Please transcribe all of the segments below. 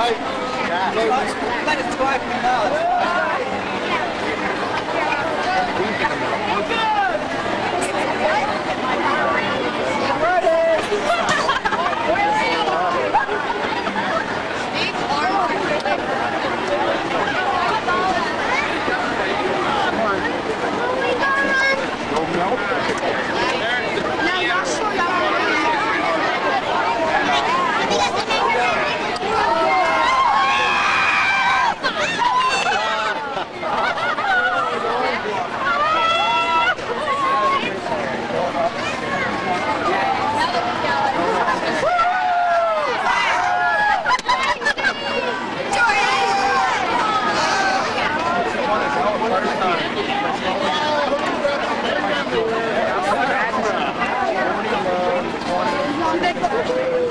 Vai. Vai, vai, vai. That's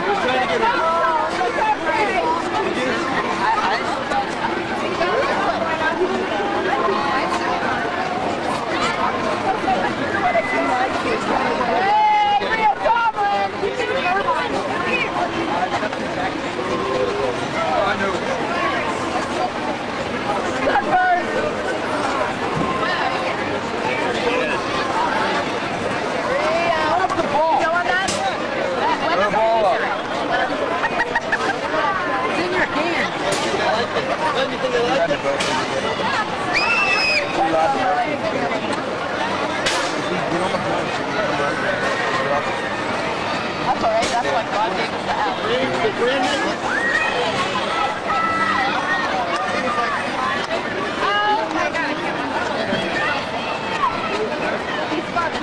all right. That's why God gave us the house. It's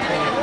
like